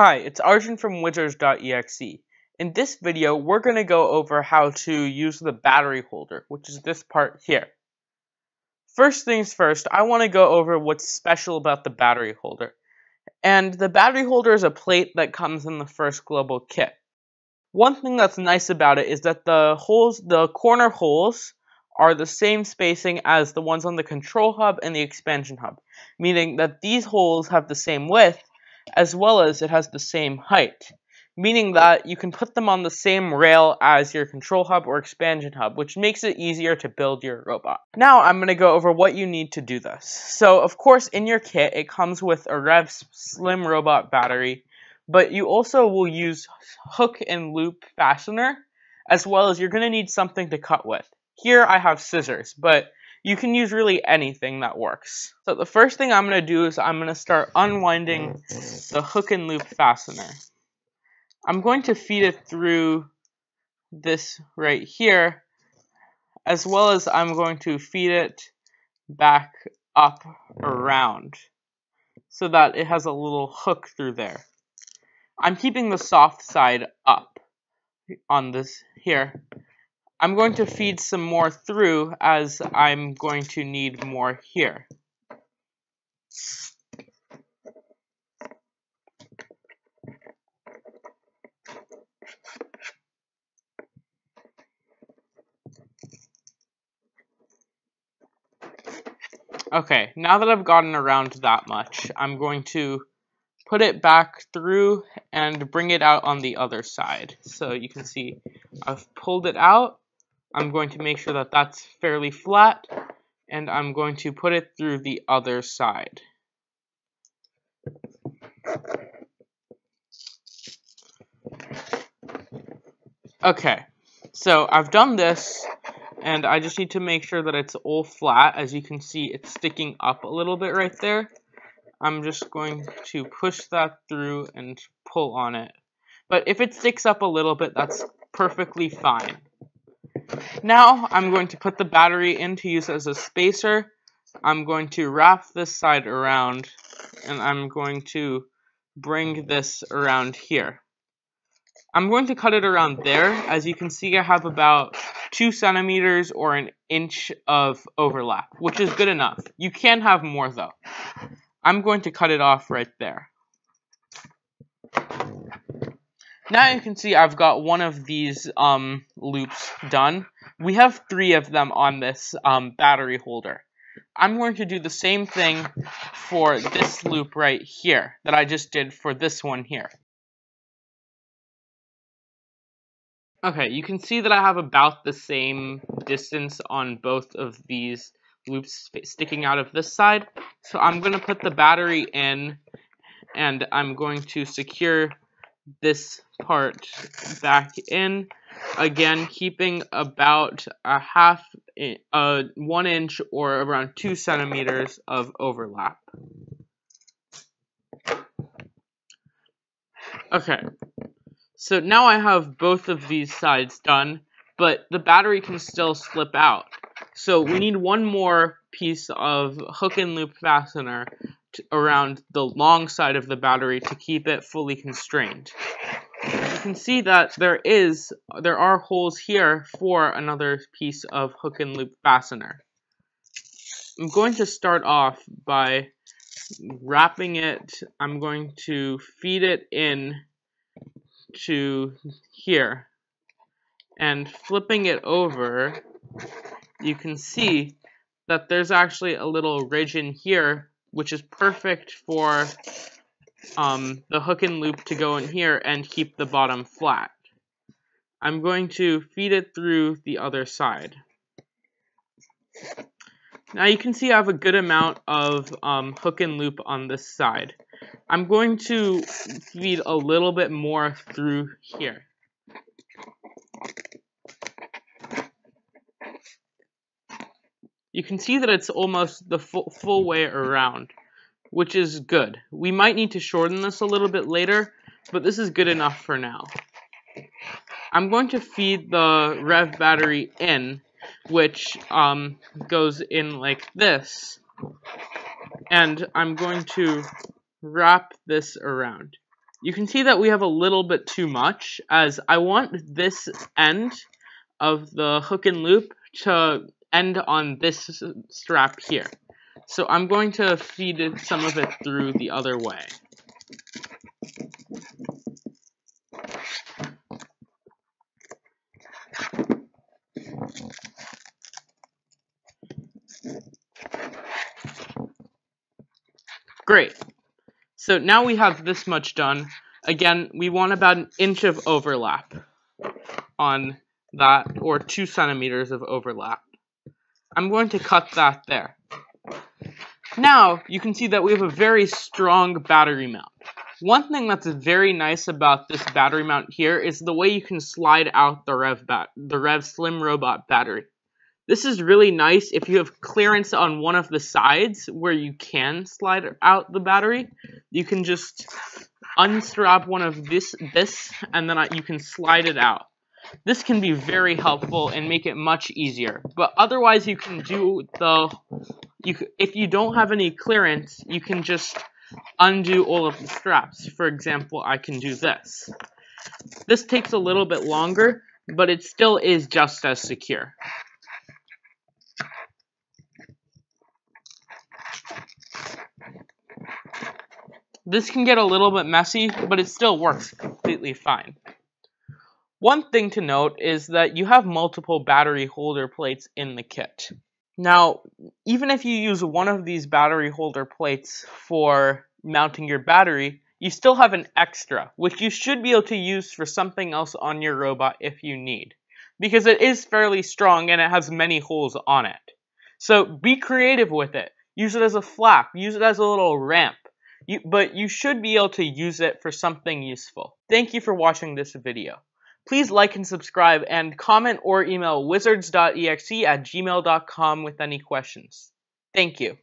Hi, it's Arjun from Wizards.exe. In this video, we're going to go over how to use the battery holder, which is this part here. First things first, I want to go over what's special about the battery holder. And the battery holder is a plate that comes in the first global kit. One thing that's nice about it is that the holes, the corner holes, are the same spacing as the ones on the control hub and the expansion hub, meaning that these holes have the same width as well as it has the same height, meaning that you can put them on the same rail as your control hub or expansion hub, which makes it easier to build your robot. Now I'm going to go over what you need to do this. So of course in your kit it comes with a Rev Slim Robot battery, but you also will use hook and loop fastener, as well as you're going to need something to cut with. Here I have scissors, but you can use really anything that works. So the first thing I'm going to do is I'm going to start unwinding the hook and loop fastener. I'm going to feed it through this right here, as well as I'm going to feed it back up around so that it has a little hook through there. I'm keeping the soft side up on this here I'm going to feed some more through as I'm going to need more here. Okay, now that I've gotten around that much, I'm going to put it back through and bring it out on the other side. So you can see I've pulled it out I'm going to make sure that that's fairly flat and I'm going to put it through the other side. Okay, so I've done this and I just need to make sure that it's all flat. As you can see, it's sticking up a little bit right there. I'm just going to push that through and pull on it. But if it sticks up a little bit, that's perfectly fine. Now I'm going to put the battery in to use as a spacer. I'm going to wrap this side around and I'm going to bring this around here. I'm going to cut it around there. As you can see, I have about two centimeters or an inch of overlap, which is good enough. You can have more though. I'm going to cut it off right there. Now you can see I've got one of these um, loops done. We have three of them on this um, battery holder. I'm going to do the same thing for this loop right here that I just did for this one here. Okay, you can see that I have about the same distance on both of these loops sticking out of this side. So I'm going to put the battery in and I'm going to secure this part back in. Again, keeping about a half, uh, one inch or around two centimeters of overlap. Okay, so now I have both of these sides done, but the battery can still slip out. So we need one more piece of hook and loop fastener around the long side of the battery to keep it fully constrained. You can see that there is there are holes here for another piece of hook and loop fastener. I'm going to start off by wrapping it. I'm going to feed it in to here and flipping it over you can see that there's actually a little ridge in here which is perfect for um, the hook and loop to go in here and keep the bottom flat. I'm going to feed it through the other side. Now you can see I have a good amount of um, hook and loop on this side. I'm going to feed a little bit more through here. You can see that it's almost the full, full way around, which is good. We might need to shorten this a little bit later, but this is good enough for now. I'm going to feed the rev battery in, which um, goes in like this, and I'm going to wrap this around. you can see that we have a little bit too much as I want this end of the hook and loop to end on this strap here. So I'm going to feed some of it through the other way. Great. So now we have this much done. Again, we want about an inch of overlap on that, or two centimeters of overlap. I'm going to cut that there. Now, you can see that we have a very strong battery mount. One thing that's very nice about this battery mount here is the way you can slide out the Rev, bat the Rev Slim Robot battery. This is really nice if you have clearance on one of the sides where you can slide out the battery. You can just unstrap one of this, this and then you can slide it out. This can be very helpful and make it much easier. But otherwise, you can do the, you if you don't have any clearance, you can just undo all of the straps. For example, I can do this. This takes a little bit longer, but it still is just as secure. This can get a little bit messy, but it still works completely fine. One thing to note is that you have multiple battery holder plates in the kit. Now, even if you use one of these battery holder plates for mounting your battery, you still have an extra, which you should be able to use for something else on your robot if you need, because it is fairly strong and it has many holes on it. So be creative with it. Use it as a flap, use it as a little ramp, you, but you should be able to use it for something useful. Thank you for watching this video. Please like and subscribe and comment or email wizards.exe at gmail.com with any questions. Thank you.